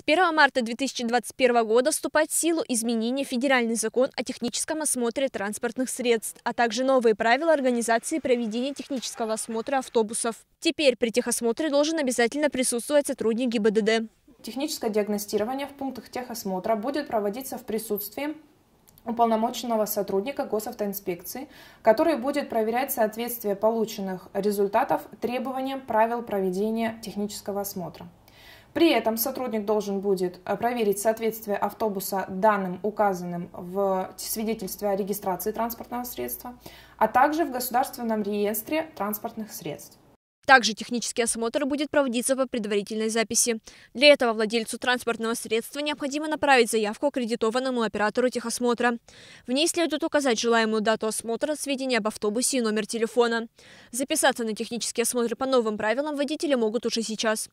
С 1 марта 2021 года вступает в силу изменение Федеральный закон о техническом осмотре транспортных средств, а также новые правила организации проведения технического осмотра автобусов. Теперь при техосмотре должен обязательно присутствовать сотрудник ГИБДД. Техническое диагностирование в пунктах техосмотра будет проводиться в присутствии уполномоченного сотрудника госавтоинспекции, который будет проверять соответствие полученных результатов требованиям правил проведения технического осмотра. При этом сотрудник должен будет э, проверить соответствие автобуса данным, указанным в свидетельстве о регистрации транспортного средства, а также в государственном реестре транспортных средств. Также технический осмотр будет проводиться по предварительной записи. Для этого владельцу транспортного средства необходимо направить заявку аккредитованному оператору техосмотра. В ней следует указать желаемую дату осмотра, сведения об автобусе и номер телефона. Записаться на технический осмотр по новым правилам водители могут уже сейчас.